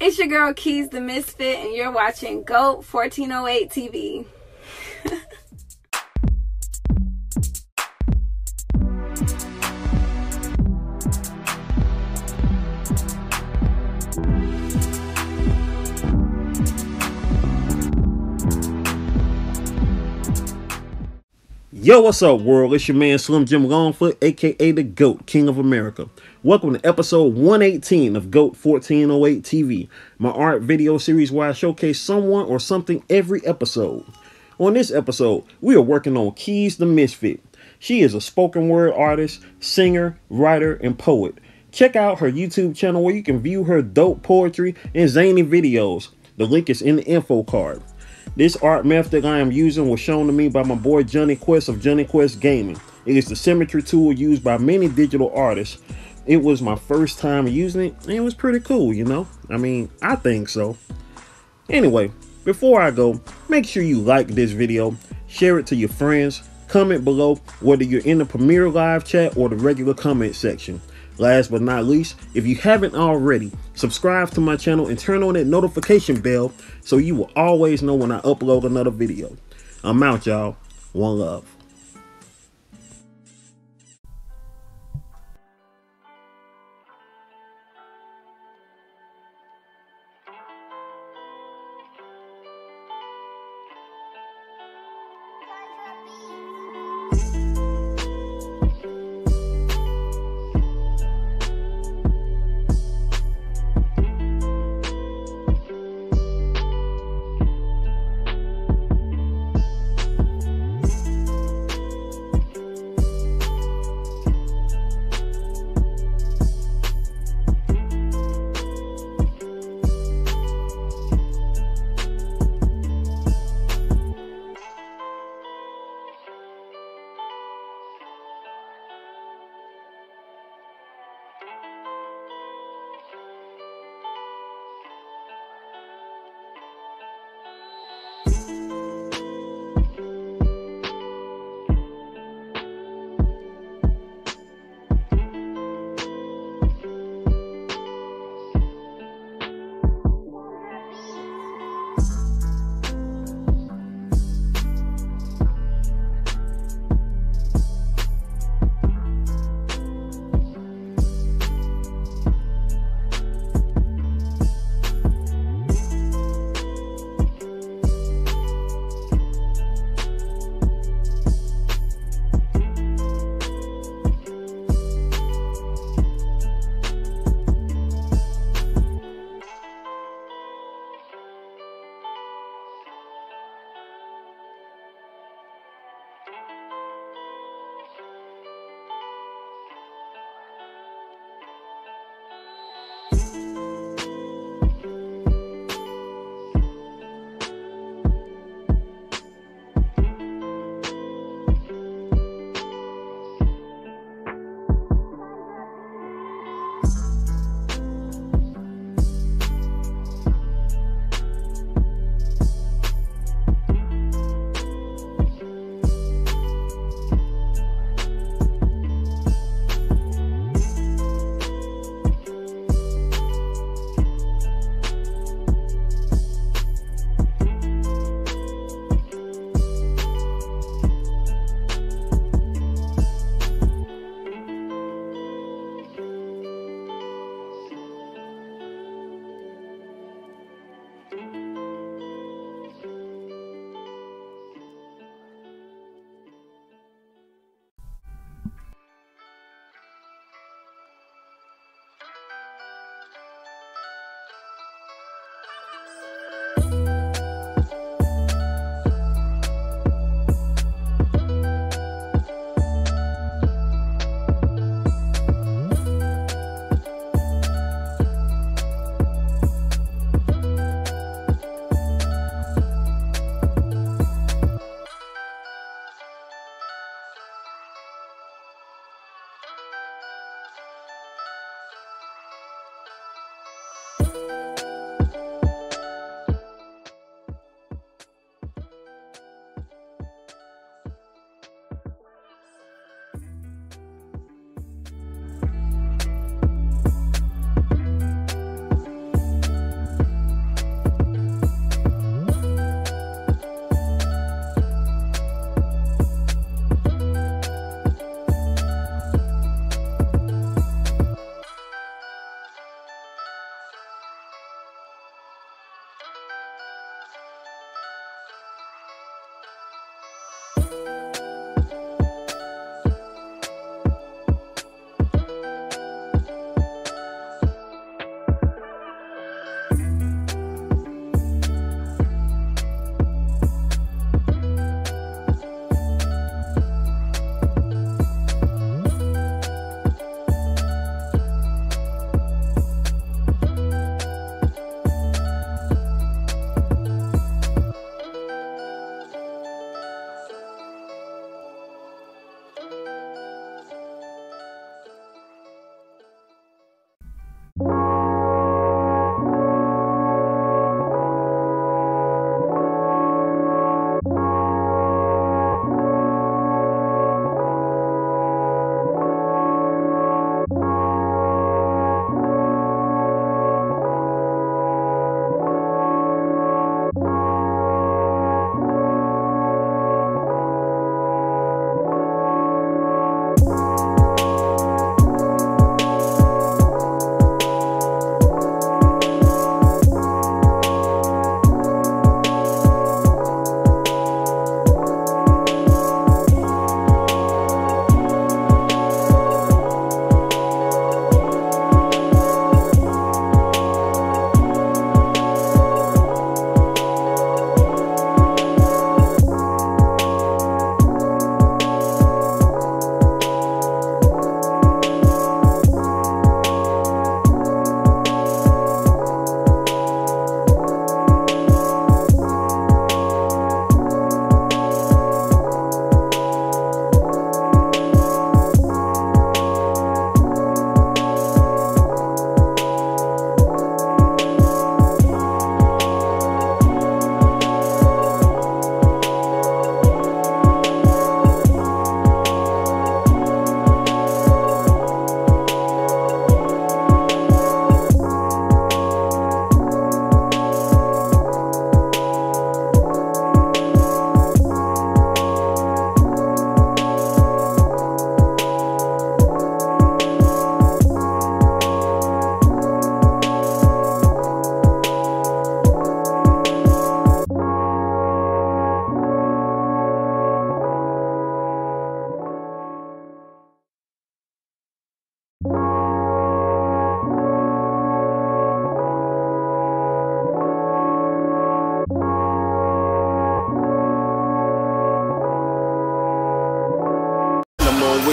It's your girl Keez Da Misfit, and you're watching GOAT 1408 TV. Yo, what's up, world? It's your man Slim Jim Longfoot, aka the GOAT, King of America. Welcome to episode 118 of GOAT 1408 TV, my art video series where I showcase someone or something every episode. On this episode, we are working on Keez Da Misfit. She is a spoken word artist, singer, writer, and poet. Check out her YouTube channel where you can view her dope poetry and zany videos. The link is in the info card. This art method I am using was shown to me by my boy Johnny Quest of Johnny Quest Gaming. It is the symmetry tool used by many digital artists. It was my first time using it, and it was pretty cool, you know? I mean, I think so. Anyway, before I go, make sure you like this video, share it to your friends, comment below whether you're in the Premiere Live chat or the regular comment section. Last but not least, if you haven't already, subscribe to my channel and turn on that notification bell so you will always know when I upload another video. I'm out, y'all. One love.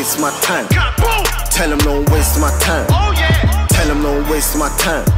waste my time. Tell them don't waste my time. Oh yeah. Tell them don't waste my time.